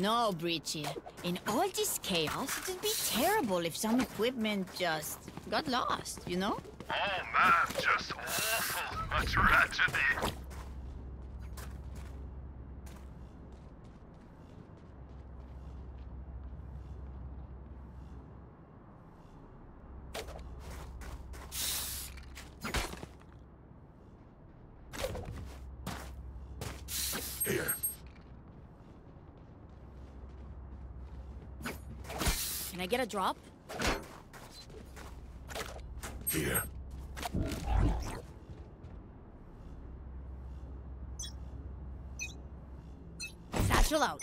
know, Breachy. In all this chaos, it'd be terrible if some equipment just got lost, you know? Oh man, just awful. A tragedy. Get a drop? Here. Satchel out.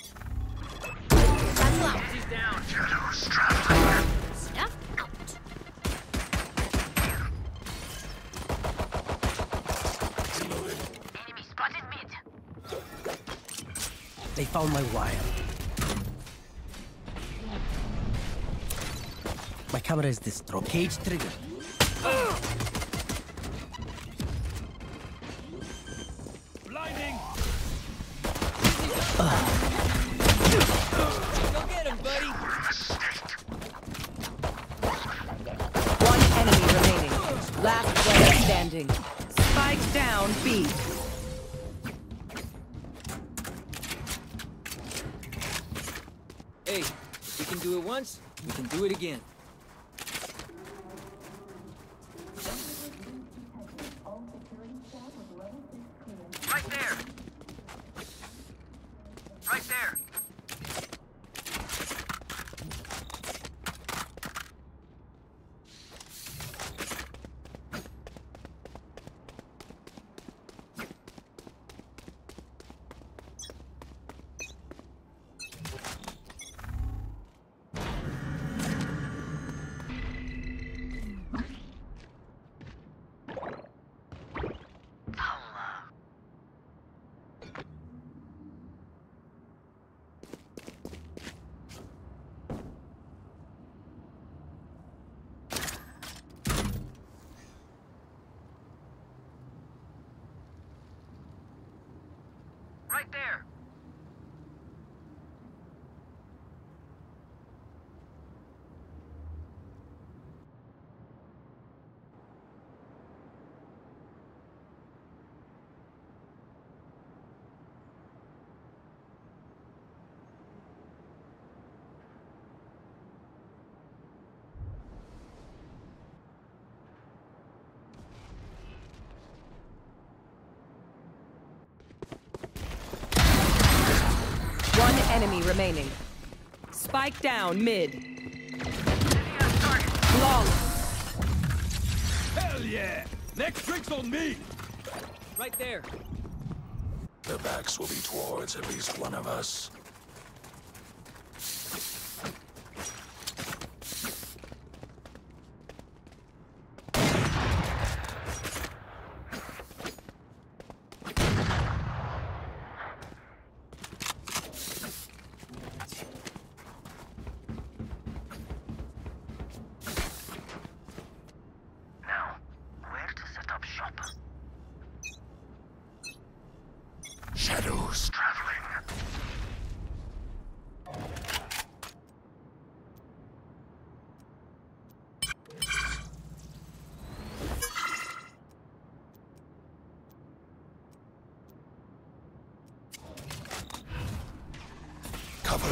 Satchel out. Shadows traveling. Stuff out. Enemy spotted mid. They found my wire. Camera is this destroyed. Cage trigger. Blinding! Go get him, buddy! One enemy remaining. Last player standing. Spike down B. Hey, if we can do it once, we can do it again. Right there. Right there. Right there. One enemy remaining. Spike down mid. Flawless. Hell yeah! Next trick's on me! Right there. Their backs will be towards at least one of us.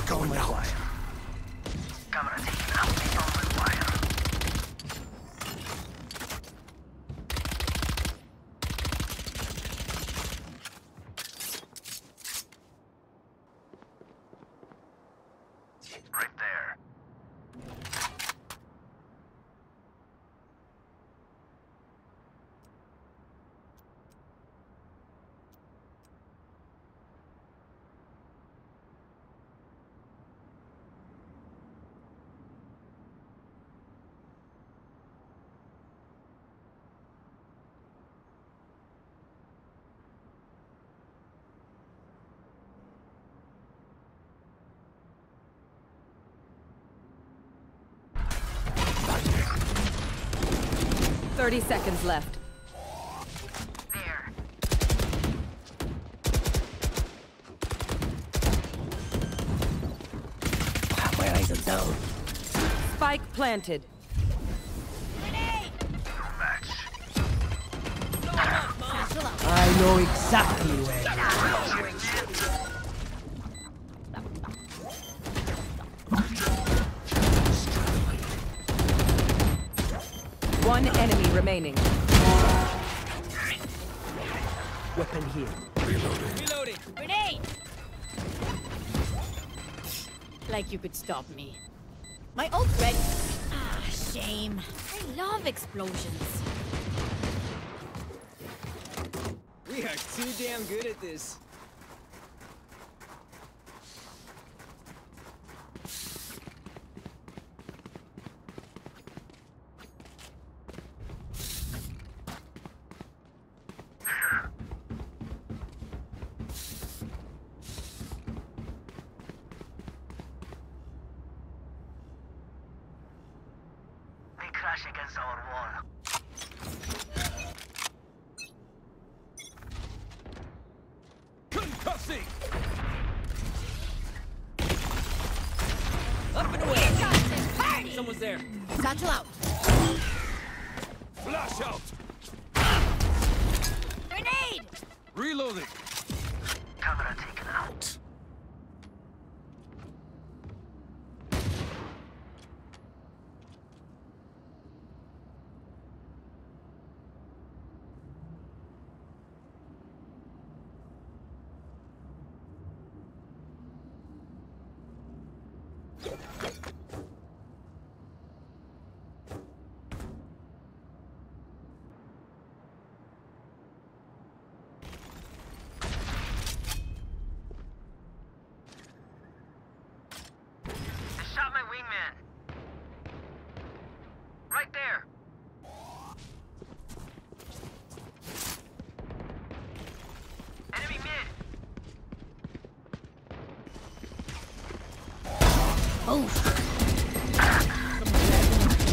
Going out. 30 seconds left. There. My eyes are down. Spike planted. I know exactly remaining. Weapon here. Reloading. Grenade! Like you could stop me. My ult ready. Ah, shame. I love explosions. We are too damn good at this. We crash against our wall. Concussing! Up and away. Someone's there. Satchel out. Flash out! Grenade! Reloading! Camera taken out. They shot my wingman. Right there. Enemy mid.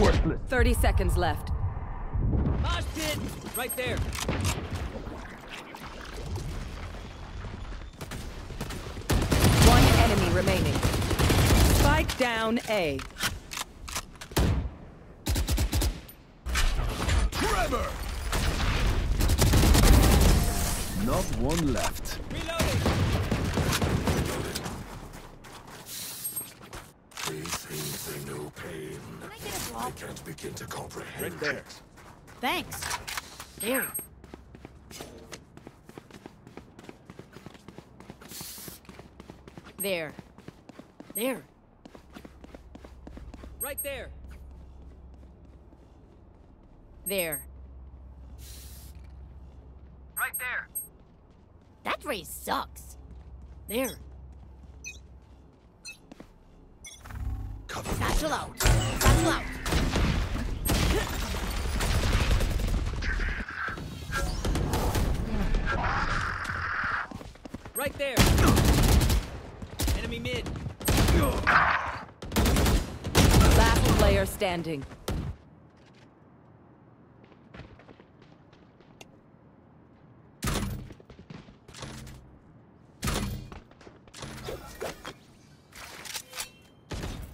Worthless. 30 seconds left. Mosh pit. Right there. One enemy remaining. Spike down A. Trevor! Not one left. Reloading. They think they know pain. Can I get a They drop? can't begin to comprehend Right there. it. Thanks. There. There. There. Right there. There. Right there. That race sucks. There. Cover. Satchel out. Satchel out. Right there. Enemy mid. Last player standing.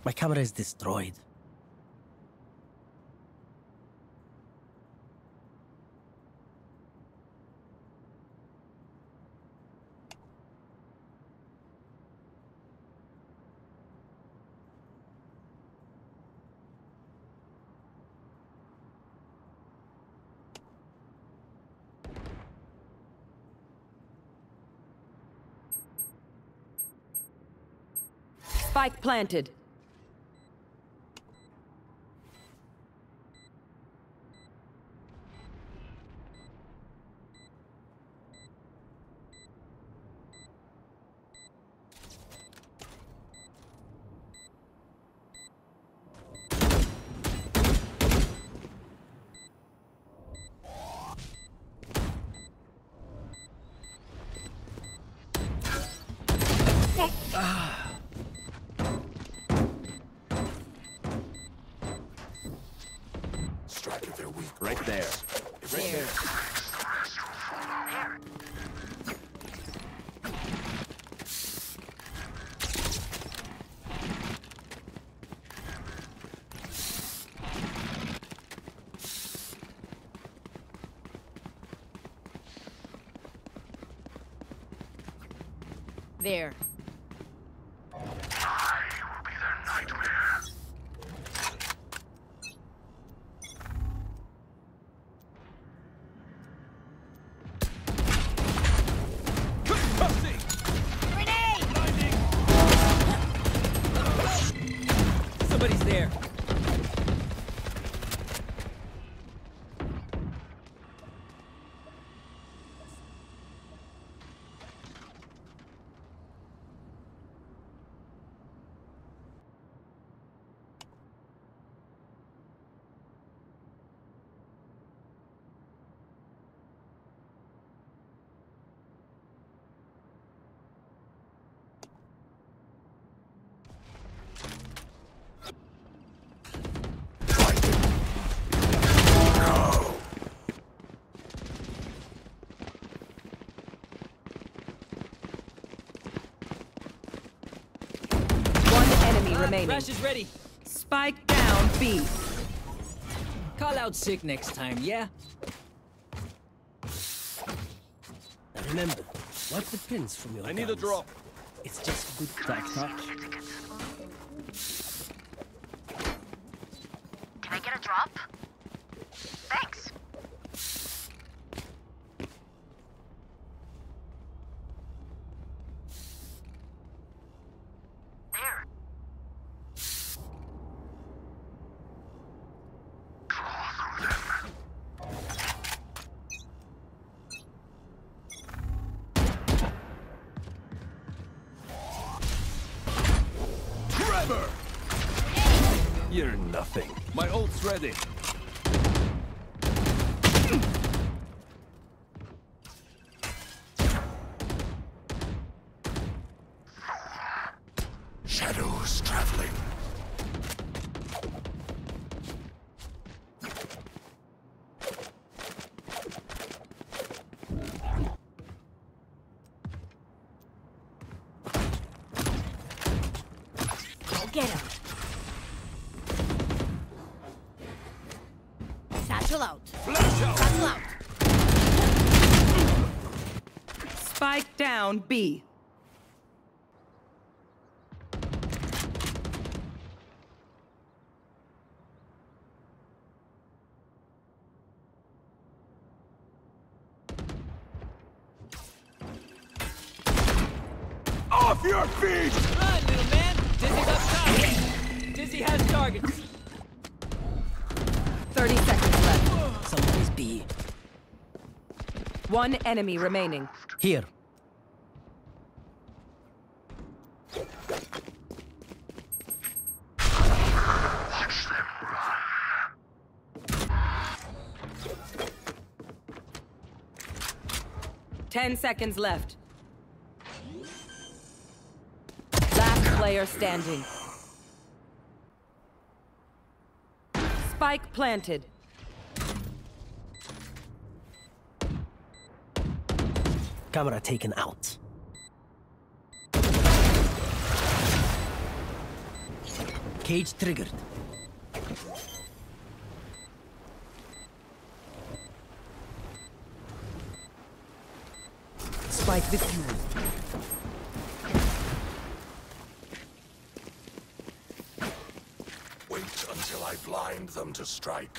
My camera is destroyed. Spike planted. There. I will be their nightmare. Concussing! Grenade! Blinding! Somebody's there. One enemy remaining. Is ready. Spike down B. Call out sick next time, yeah? Now remember, wipe the pins from your I need a guns. drop. It's just a good tactic. Can I get a drop? Thanks. There. Trevor! You're nothing. My ult's ready. Shadows traveling. Go get him. Satchel out. Satchel out. Spike down B. One enemy remaining. Here. Watch them run. Ten seconds left. Last player standing. Spike planted. Camera taken out. Cage triggered. Spike defused. Wait until I blind them to strike.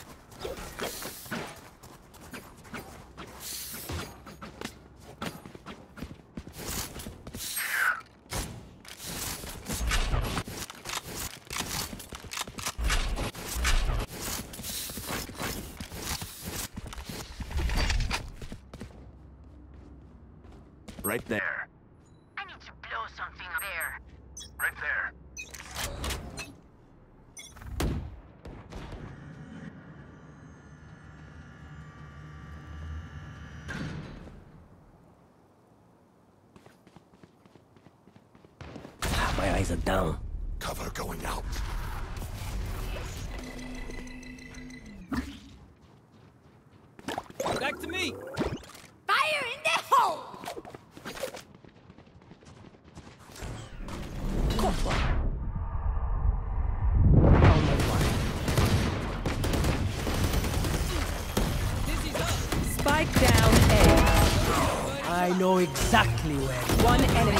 guys are down. Cover going out. Back to me! Fire in the hole! One. Spike down A. I know exactly where. One enemy.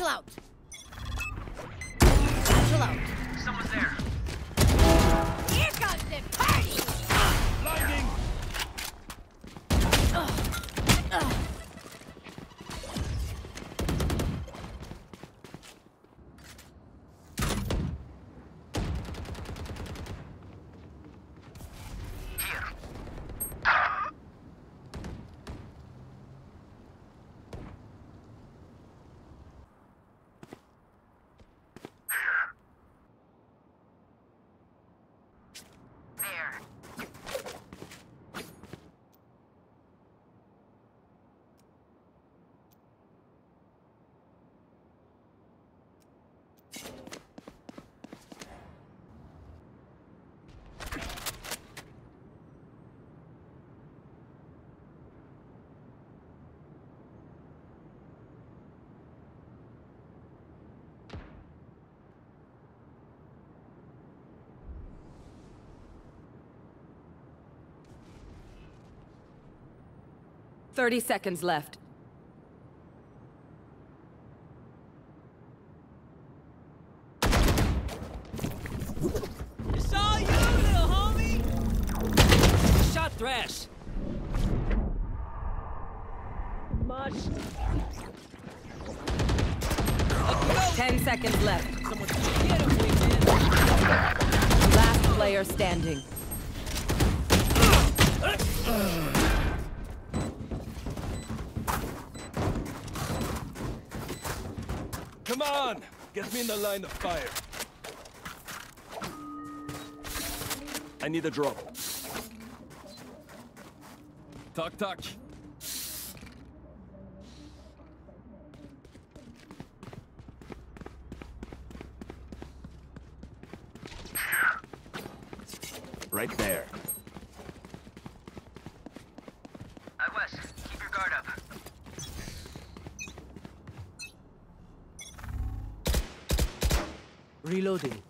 Satchel out. Satchel out. Someone's there. 30 seconds left. behind the fire. I need a drop. Tuck, tuck. Reloading.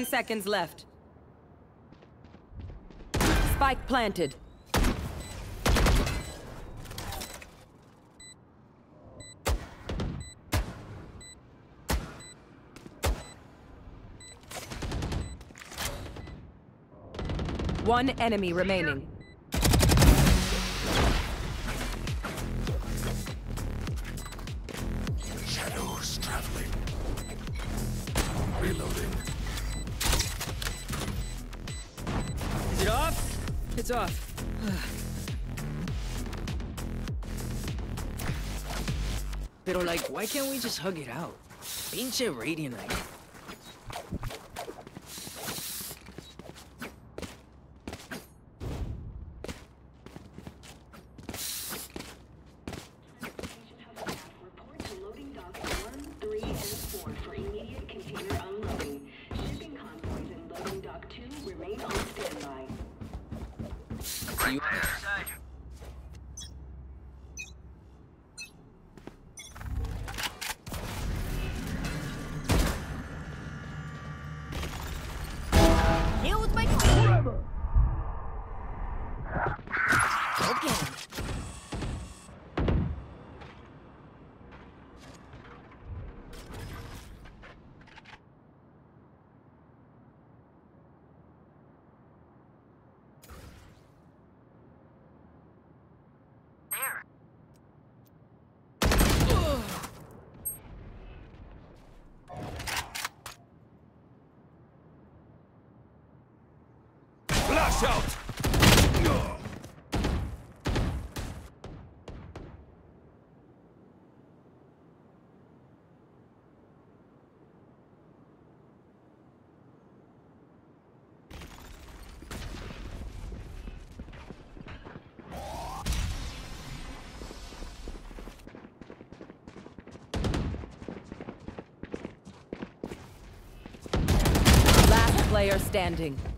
Ten seconds left. Spike planted. One enemy remaining. It's off. Pero like, why can't we just hug it out? Pinche Radianite. Flash out! Player standing.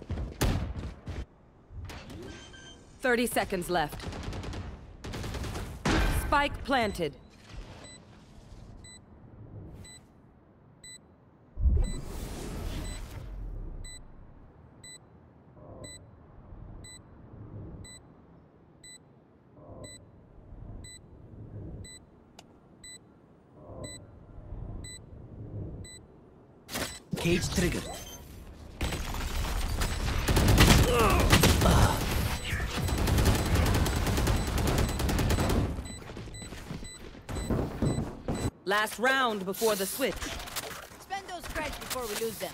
30 seconds left. Spike planted. Cage triggered. Last round before the switch. Spend those before we lose them.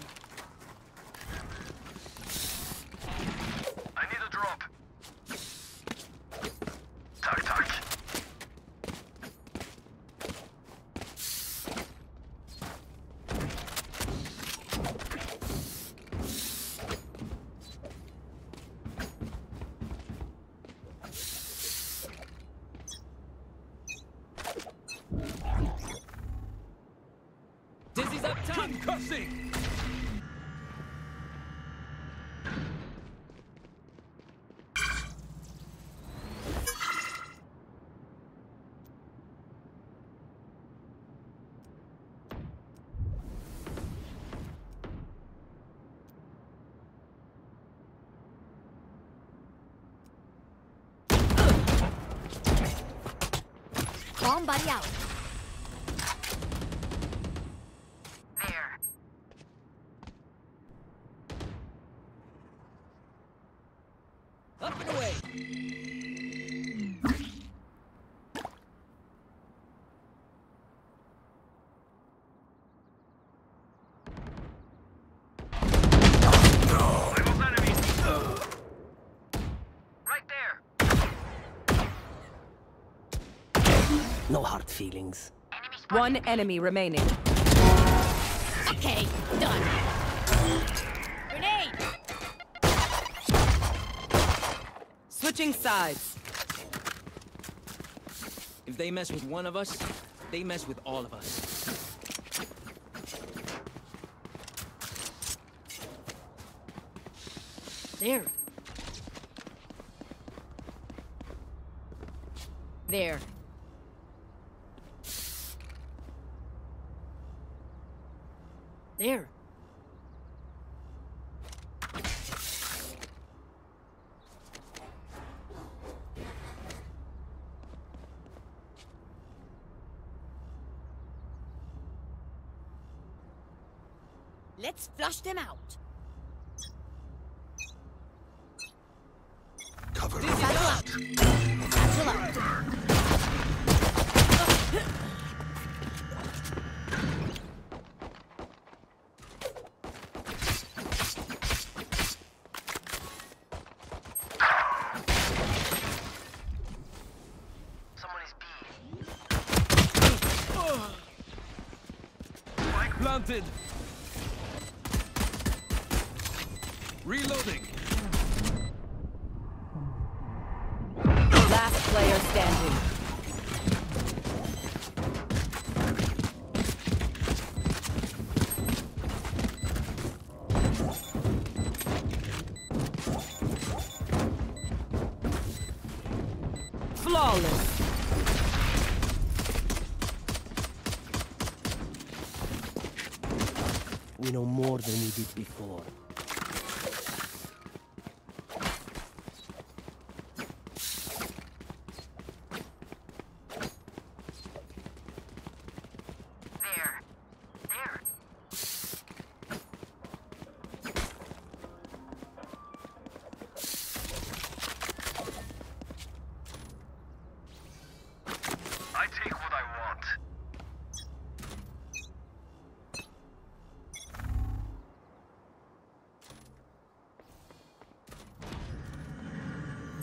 Bomb buddy out. There. Up and away. I was enemy. Right there. No hard feelings. One enemy remaining. Okay, done. Grenade! Switching sides. If they mess with one of us, they mess with all of us. There. There. There. Let's flush them out. Cover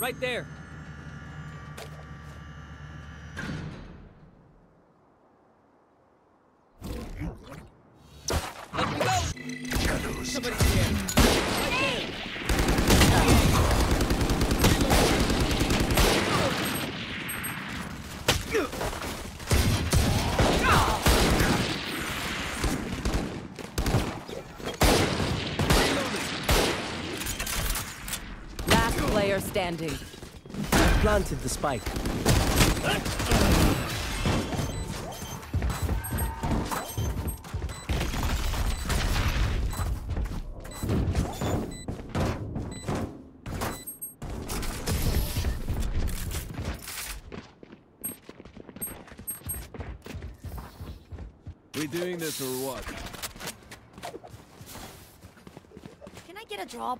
Right there. Standing. I planted the spike. We doing this or what? Can I get a drop?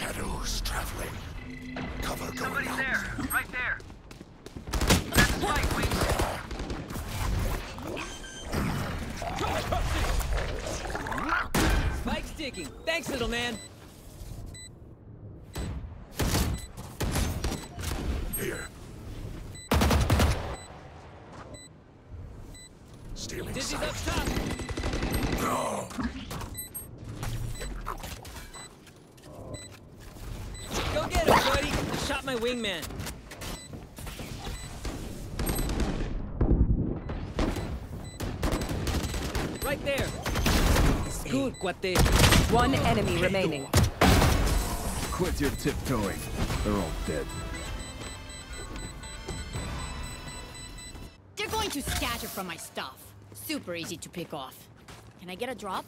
Shadows traveling. Cover going Somebody's out. there. Right there. That's spike, wait. Spike's ticking. Thanks, little man. Here. Stealing Dizzy's sight. up top. No. Go get him, buddy. I shot my wingman. Right there. Good, cuate. One oh, enemy remaining. Quit your tiptoeing. They're all dead. They're going to scatter from my stuff. Super easy to pick off. Can I get a drop?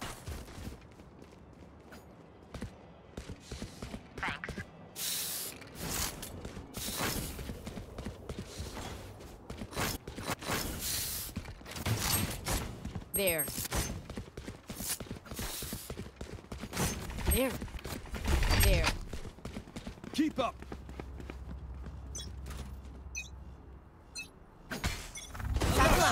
Thanks. There. There. There. Keep up. There.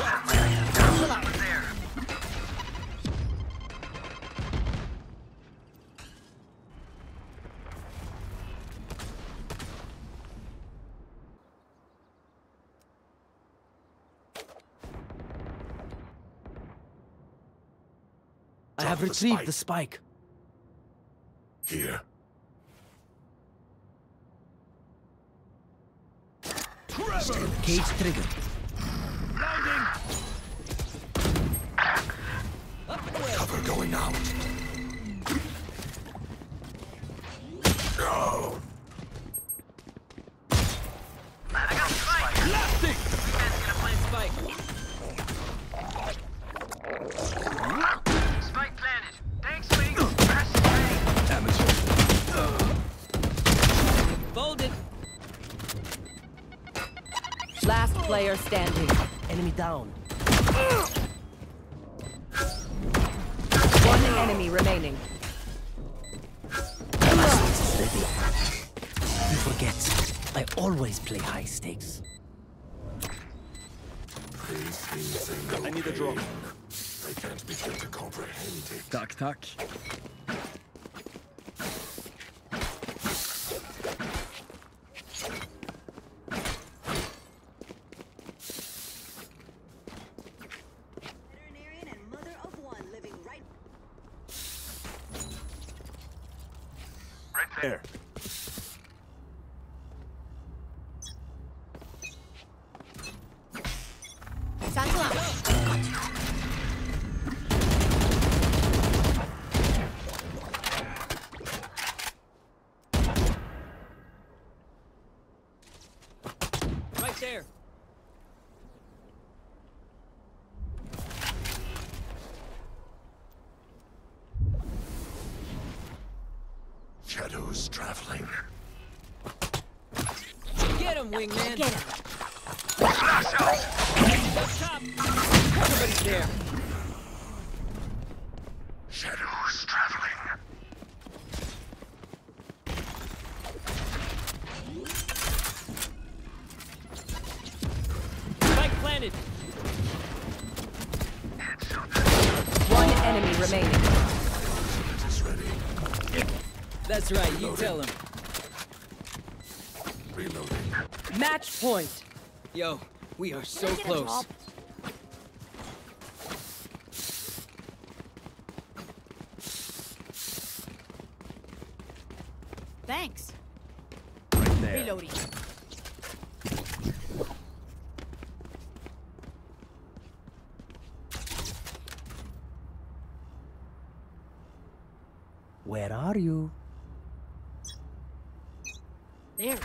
I have Drop the retrieved the spike. Here. Trevor! Cage triggered. Standing. Enemy down. One enemy remaining. My stakes is ready. You forget, I always play high stakes. They I need a drop. pain. They can't begin to comprehend it. Tack, tack. Veterinarian and mother of one living right Right there. There. Satchel out. Right there. Shadows traveling. Get him, wingman. Get him. Top. Everybody's there. Shadows traveling. Spike planted. One enemy remaining. It is ready. That's right, you tell him. Reloading. Match point. Yo, we are so close. Thanks. Right there. Reloading. Where are you? There.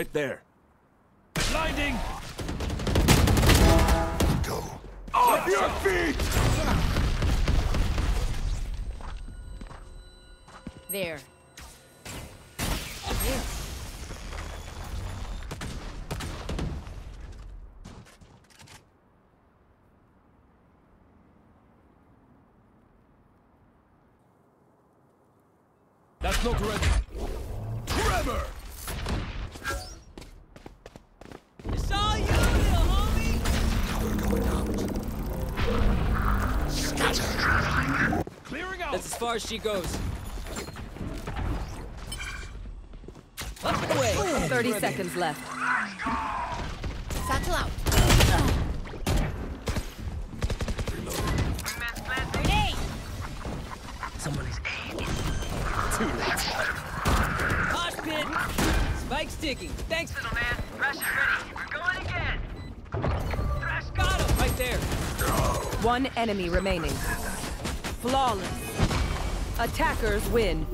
Right there. Blinding! Go. Off your feet! There. There. That's not ready. Trevor! Clearing out! That's as far as she goes. Up the way. 30 seconds left. Satchel out. Wingman's planted. Grenade. Someone is Hot pit. Spike's ticking. Thanks. Little man. Crash is ready. We're going again. Thrash got him. Right there. One enemy remaining. Flawless. Attackers win.